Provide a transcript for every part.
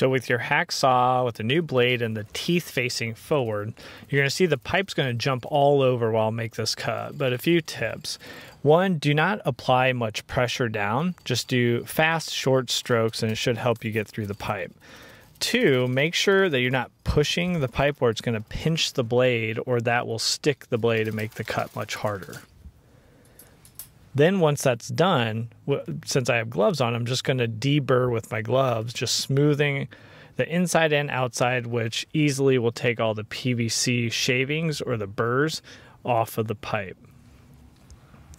So with your hacksaw with the new blade and the teeth facing forward, you're gonna see the pipe's gonna jump all over while I make this cut. But a few tips. One, do not apply much pressure down. Just do fast, short strokes and it should help you get through the pipe. Two, make sure that you're not pushing the pipe where it's gonna pinch the blade or that will stick the blade and make the cut much harder. Then once that's done, since I have gloves on, I'm just going to deburr with my gloves, just smoothing the inside and outside, which easily will take all the PVC shavings or the burrs off of the pipe.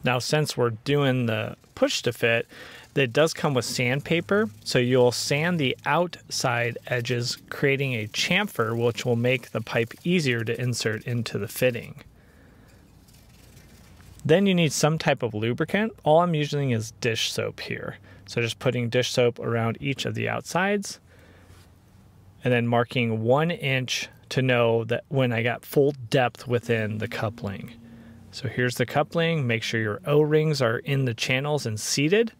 Now, since we're doing the push to fit, that does come with sandpaper. So you'll sand the outside edges, creating a chamfer, which will make the pipe easier to insert into the fitting. Then you need some type of lubricant. All I'm using is dish soap here. So just putting dish soap around each of the outsides and then marking one inch to know that when I got full depth within the coupling. So here's the coupling. Make sure your O-rings are in the channels and seated.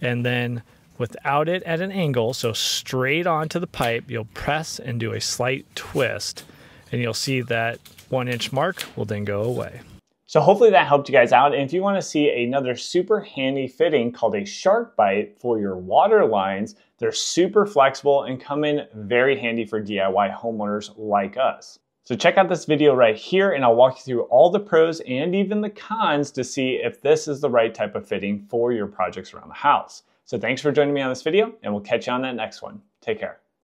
And then without it at an angle, so straight onto the pipe, you'll press and do a slight twist. And you'll see that one inch mark will then go away. So hopefully that helped you guys out. And if you want to see another super handy fitting called a SharkBite for your water lines, they're super flexible and come in very handy for DIY homeowners like us. So check out this video right here and I'll walk you through all the pros and even the cons to see if this is the right type of fitting for your projects around the house. So thanks for joining me on this video and we'll catch you on that next one. Take care.